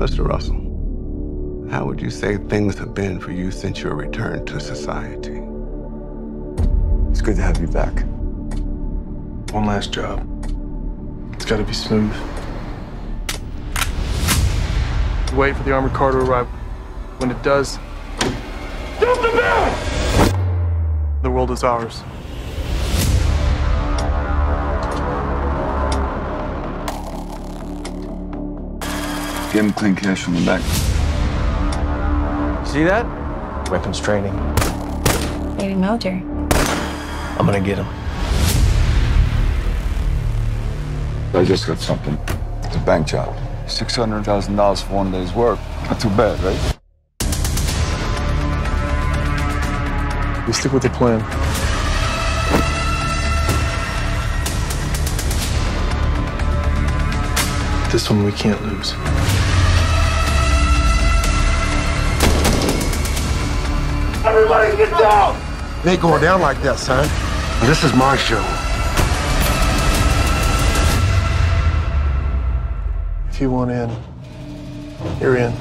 Mr. Russell, how would you say things have been for you since your return to society? It's good to have you back. One last job. It's got to be smooth. Wait for the armored car to arrive. When it does, Jump the bell! the world is ours. Give him clean cash from the back. See that? Weapons training. Maybe Motor. I'm gonna get him. I just got something. It's a bank job. $600,000 for one day's work. Not too bad, right? We stick with the plan. This one we can't lose. Everybody get down! It ain't going down like that, son. This is my show. If you want in, you're in.